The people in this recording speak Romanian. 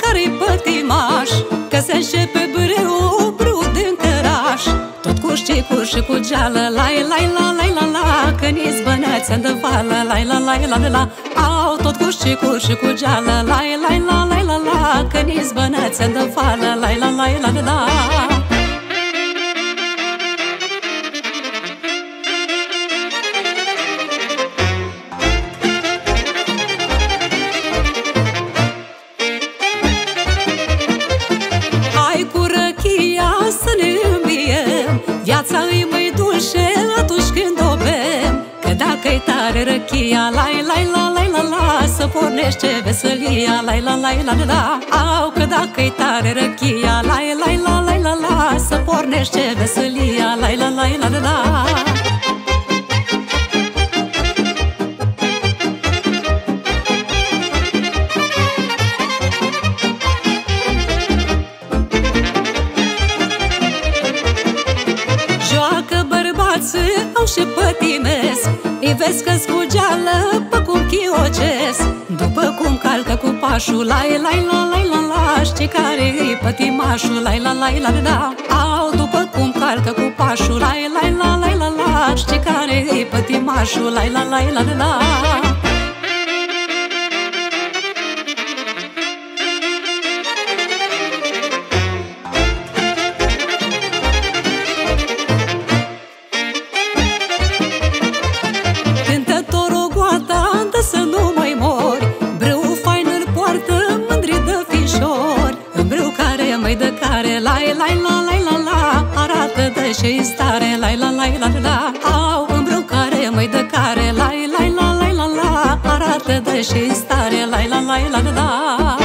care-i pătimaș Că se începe brâu, brâu din căraș Tot cu șticuri și cu geală Lai, lai, la, lai, la, la Că ni-ți bănețe de vală Lai, la, lai, la, la, la Au tot cu șticuri și cu geală Lai, lai, la, lai, la, la Că ni-ți bănețe de vală Lai, la, lai, la, la, la Că dacă-i tare răchia. Lai, lai, la, lai, la, la Să pornește veselia. Lai, la, lai, la, la, la Au, că dacă-i tare răchia. Lai, lai, la, lai, la, la Să pornește veselia și pătimesc Îi vezi că scugeală pe cum chiocesc. După cum calcă cu pașul Lai, lai, la, lai, la, la. Știi care e pătimașul Lai, la, lai, la, la, Au după cum calcă cu pașul Lai, lai, la, lai, la, la. Știi care e pătimașul Lai, la, lai, la, la, la lai la lai la la Arată de și stare, lai la lai la la Au îmbrăcare, mai de care, lai lai la lai la la Arată de și stare, lai la lai la la